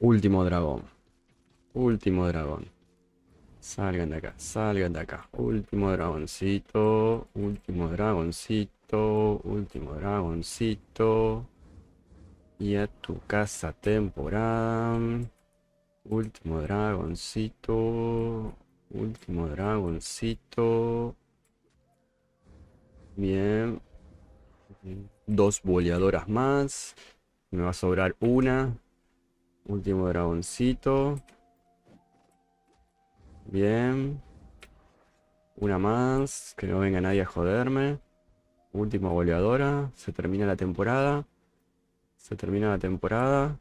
Último dragón. Último dragón. Salgan de acá, salgan de acá. Último dragoncito. Último dragoncito. Último dragoncito. Y a tu casa temporada. Último dragoncito. Último dragoncito. Bien. Dos boleadoras más. Me va a sobrar una. Último dragoncito. Bien. Una más. Que no venga nadie a joderme. Última goleadora. Se termina la temporada. Se termina la temporada.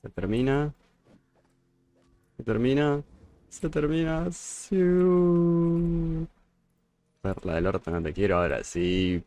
Se termina. Se termina. Se termina. Sí. Perla del orto, no te quiero. Ahora sí.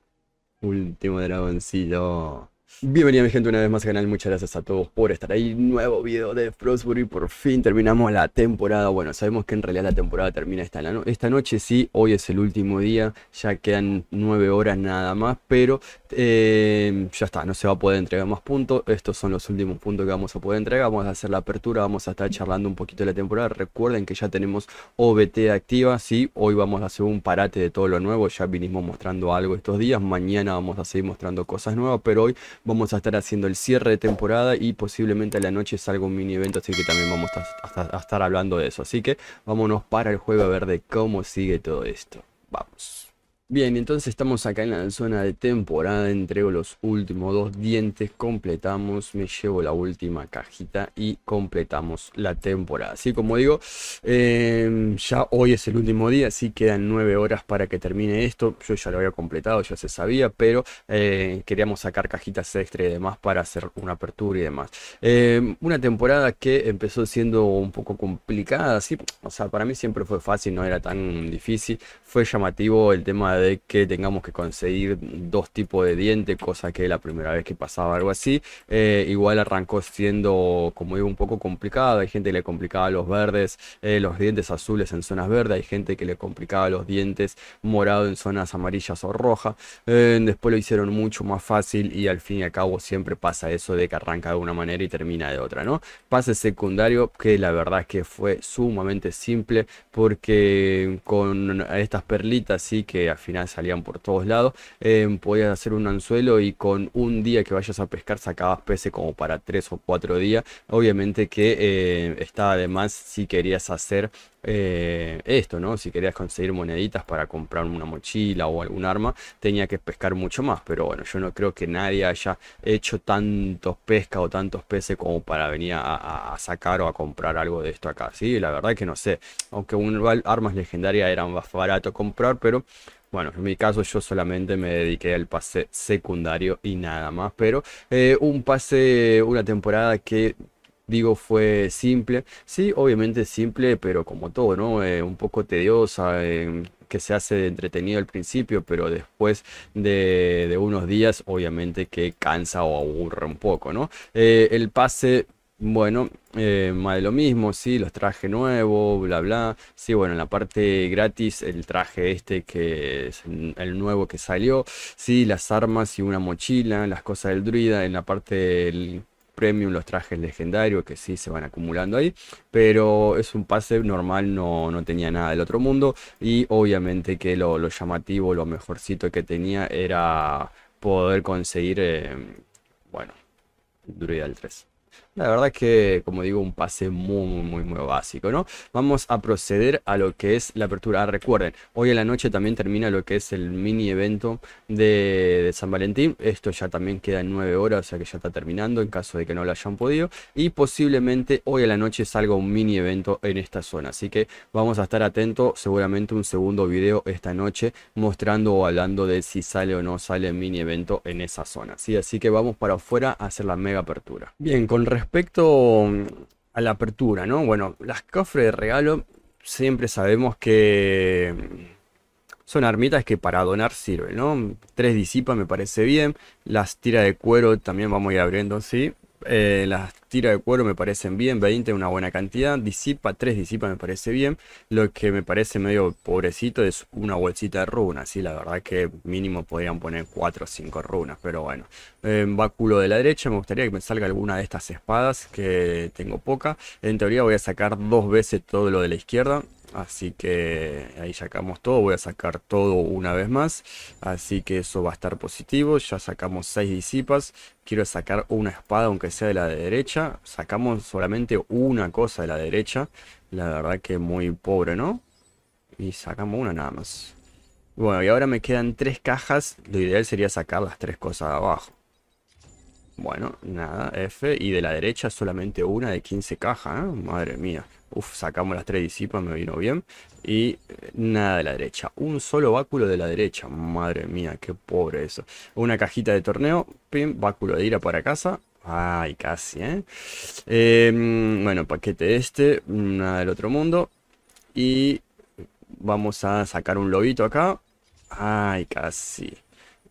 Último dragoncito. Bienvenida mi gente una vez más al canal, muchas gracias a todos por estar ahí, nuevo video de Frostbury, por fin terminamos la temporada, bueno sabemos que en realidad la temporada termina esta, esta noche, sí, hoy es el último día, ya quedan nueve horas nada más, pero eh, ya está, no se va a poder entregar más puntos, estos son los últimos puntos que vamos a poder entregar, vamos a hacer la apertura, vamos a estar charlando un poquito de la temporada, recuerden que ya tenemos OBT activa, sí, hoy vamos a hacer un parate de todo lo nuevo, ya vinimos mostrando algo estos días, mañana vamos a seguir mostrando cosas nuevas, pero hoy Vamos a estar haciendo el cierre de temporada y posiblemente a la noche salga un mini evento, así que también vamos a, estar hablando de eso. Así que vámonos para el juego a ver de cómo sigue todo esto. Vamos. Bien, entonces estamos acá en la zona de temporada, entrego los últimos dos dientes, completamos, me llevo la última cajita y completamos la temporada. Así como digo, em, ya hoy es el último día, así quedan nueve horas para que termine esto. Yo ya lo había completado, ya se sabía, pero eh, queríamos sacar cajitas extra y demás para hacer una apertura y demás. Em, una temporada que empezó siendo un poco complicada, ¿sí? o sea, para mí siempre fue fácil, no era tan difícil. Fue llamativo el tema de que tengamos que conseguir dos tipos de dientes, cosa que la primera vez que pasaba algo así, eh, igual arrancó siendo, como digo, un poco complicado. Hay gente que le complicaba los verdes, eh, los dientes azules en zonas verdes, hay gente que le complicaba los dientes morados en zonas amarillas o rojas. Eh, después lo hicieron mucho más fácil y al fin y al cabo siempre pasa eso de que arranca de una manera y termina de otra, ¿no? Pase secundario que la verdad que fue sumamente simple porque con estas perlitas sí que al final salían por todos lados. Em, podías hacer un anzuelo y con un día que vayas a pescar sacabas peces como para tres o cuatro días. Obviamente que eh, estaba además si querías hacer eh, esto, ¿no? Si querías conseguir moneditas para comprar una mochila o algún arma, tenía que pescar mucho más. Pero bueno, yo no creo que nadie haya hecho tantos pesca o tantos peces como para venir a, sacar o a comprar algo de esto acá. Sí, la verdad que no sé. Aunque un, armas legendarias eran más barato comprar, pero bueno, en mi caso yo solamente me dediqué al pase secundario y nada más. Pero eh, un pase, una temporada que digo fue simple. Sí, obviamente simple, pero como todo, ¿no? Eh, un poco tediosa. Eh, que se hace entretenido al principio, pero después de, unos días obviamente que cansa o aburre un poco, ¿no? el pase bueno, eh, más de lo mismo, sí, los trajes nuevos, bla bla. Sí, bueno, en la parte gratis, el traje este que es el nuevo que salió. Sí, las armas y una mochila, las cosas del druida. En la parte del premium, los trajes legendarios que sí se van acumulando ahí. Pero es un pase normal, no, no tenía nada del otro mundo. Y obviamente que lo, llamativo, lo mejorcito que tenía era poder conseguir, eh, bueno, druida del 3. La verdad es que, como digo, un pase muy, muy, muy básico, ¿no? Vamos a proceder a lo que es la apertura. Ah, recuerden, hoy en la noche también termina lo que es el mini evento de, San Valentín. Esto ya también queda en 9 horas, o sea que ya está terminando en caso de que no lo hayan podido. Y posiblemente hoy en la noche salga un mini evento en esta zona. Así que vamos a estar atentos, seguramente un segundo video esta noche mostrando o hablando de si sale o no sale el mini evento en esa zona. ¿sí? Así que vamos para afuera a hacer la mega apertura. Bien, con respecto respecto mm, a la apertura, ¿no? Bueno, las cofres de regalo siempre sabemos que mm, son armitas que para donar sirven, ¿no? Tres disipa me parece bien. Las tiras de cuero también vamos a ir abriendo, sí. Eh, las tiras de cuero me parecen bien, 20 una buena cantidad. Disipa, 3 disipa me parece bien. Lo que me parece medio pobrecito es una bolsita de runas. Sí, la verdad que mínimo podrían poner 4 o 5 runas, pero bueno. Eh, báculo de la derecha, me gustaría que me salga alguna de estas espadas, que tengo poca. En teoría voy a sacar dos veces todo lo de la izquierda. Así que ahí sacamos todo, voy a sacar todo una vez más. Así que eso va a estar positivo. Ya sacamos 6 disipas. Quiero sacar una espada aunque sea de la derecha. Sacamos solamente una cosa de la derecha. La verdad que muy pobre, ¿no? Y sacamos una nada más. Bueno, y ahora me quedan tres cajas. Lo ideal sería sacar las tres cosas de abajo. Bueno, nada, F. Y de la derecha solamente una de 15 cajas, ¿eh? Madre mía. Uf, sacamos las tres disipas, me vino bien. Y eh, nada de la derecha. Un solo báculo de la derecha. Madre mía, qué pobre eso. Una cajita de torneo. Pim, báculo de ira para casa. Ay, casi, ¿eh? Em, bueno, paquete este. Nada del otro mundo. Y vamos a sacar un lobito acá. Ay, casi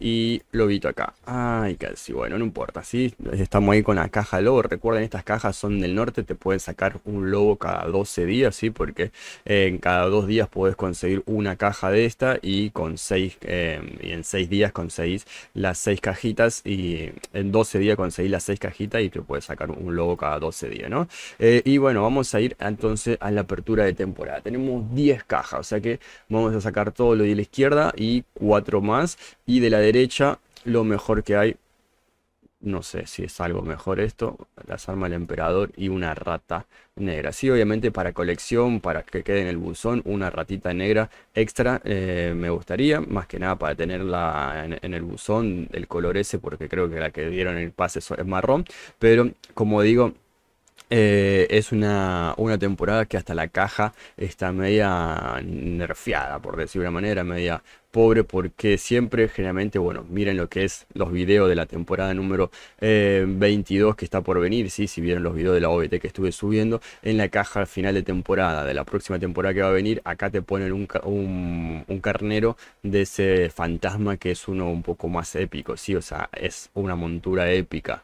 y lobito acá. Ay, casi, bueno, no importa, ¿sí? Estamos ahí con la caja lobo. Recuerden, estas cajas son del norte, te pueden sacar un lobo cada 12 días, ¿sí? Porque en cada dos días puedes conseguir una caja de esta y con 6, eh, y en 6 días conseguís las 6 cajitas y en 12 días conseguís las 6 cajitas y te puedes sacar un lobo cada 12 días, ¿no? Eh, y bueno, vamos a ir entonces a la apertura de temporada. Tenemos 10 cajas, o sea que vamos a sacar todo lo de la izquierda y 4 más y de la derecha lo mejor que hay. No sé si es algo mejor esto. Las armas del emperador y una rata negra. Sí, obviamente para colección, para que quede en el buzón, una ratita negra extra eh, me gustaría. Más que nada para tenerla en, el buzón, el color ese, porque creo que la que dieron en el pase es marrón. Pero como digo, eh, es una, una, temporada que hasta la caja está media nerfeada, por decir de una manera, media pobre porque siempre generalmente, bueno, miren lo que es los videos de la temporada número 22 eh, que está por venir, ¿sí? si vieron los videos de la OBT que estuve subiendo, en la caja al final de temporada, de la próxima temporada que va a venir, acá te ponen un, un, un carnero de ese fantasma que es uno un poco más épico, ¿sí? o sea, es una montura épica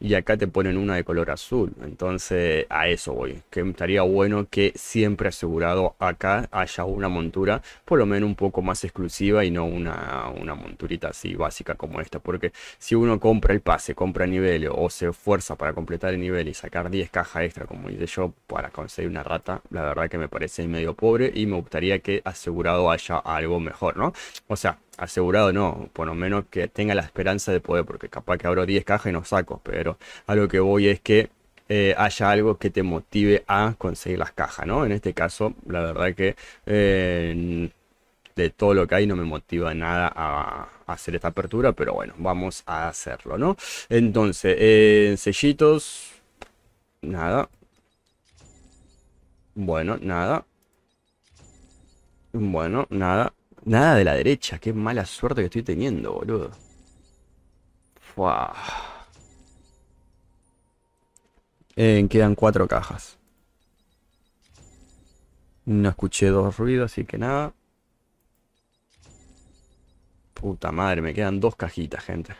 y acá te ponen una de color azul. Entonces a eso voy, que estaría bueno que siempre asegurado acá haya una montura por lo menos un poco más exclusiva y no una, una monturita así básica como esta. Porque si uno compra el pase, compra el nivel o se esfuerza para completar el nivel y sacar 10 cajas extra como hice yo para conseguir una rata, la verdad que me parece medio pobre y me gustaría que asegurado haya algo mejor, ¿no? O sea, asegurado no, por lo menos que tenga la esperanza de poder, porque capaz que abro 10 cajas y no saco, pero a lo que voy es que eh, haya algo que te motive a conseguir las cajas, ¿no? En este caso, la verdad que eh, de todo lo que hay no me motiva nada a, hacer esta apertura, pero bueno, vamos a hacerlo, ¿no? Entonces, eh, sellitos, nada. Bueno, nada. Bueno, nada. Nada de la derecha. Qué mala suerte que estoy teniendo, boludo. quedan cuatro cajas. No escuché dos ruidos, así que nada. Puta madre, me quedan dos cajitas, gente.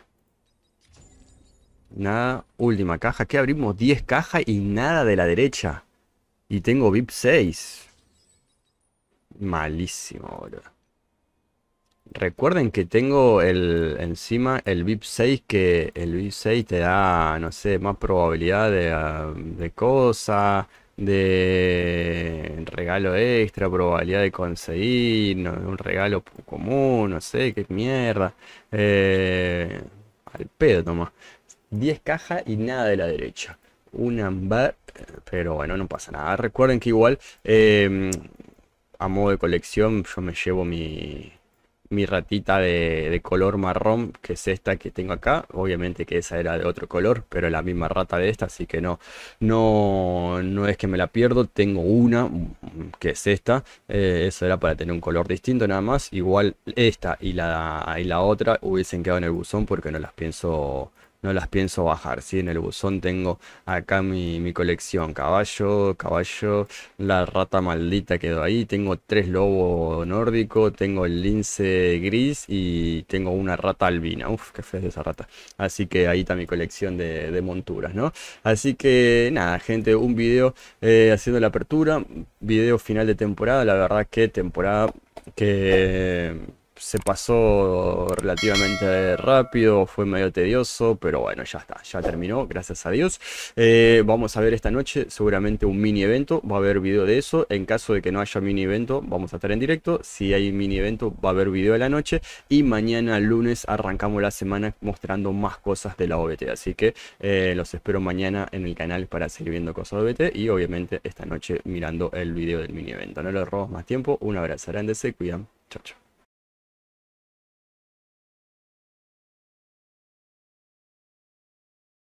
Nada. Última caja. Que abrimos 10 cajas y nada de la derecha. Y tengo VIP 6. Malísimo, boludo. Recuerden que tengo el encima el VIP 6 que el VIP 6 te da, no sé, más probabilidad de, uh, de cosa, de regalo extra, probabilidad de conseguir, un regalo común, no sé, qué mierda. Eh, al pedo toma. 10 cajas y nada de la derecha. Un ambar, pero bueno, no pasa nada. Recuerden que igual, eh, a modo de colección, yo me llevo mi mi ratita de, color marrón, que es esta que tengo acá. Obviamente que esa era de otro color, pero la misma rata de esta, así que no, no, no es que me la pierdo. Tengo una, mm, que es esta. Eh, eso era para tener un color distinto nada más. Igual esta y la, y la otra hubiesen quedado en el buzón porque no las pienso no las pienso bajar. ¿sí? En el buzón tengo acá mi, mi colección. Caballo, caballo, la rata maldita quedó ahí. Tengo tres lobos nórdicos, tengo el lince gris y tengo una rata albina. Uf, qué fea es esa rata. Así que ahí está mi colección de, monturas, ¿no? Así que nada, gente, un video eh, haciendo la apertura, video final de temporada. La verdad que temporada que se pasó relativamente rápido, fue medio tedioso, pero bueno, ya está, ya terminó, gracias a Dios. Eh, vamos a ver esta noche seguramente un mini evento, va a haber video de eso. En caso de que no haya mini evento, vamos a estar en directo. Si hay mini evento, va a haber video de la noche. Y mañana lunes arrancamos la semana mostrando más cosas de la OBT. Así que eh, los espero mañana en el canal para seguir viendo cosas de OBT y obviamente esta noche mirando el video del mini evento. No les robo más tiempo, un abrazo grande, se cuidan, chao chao.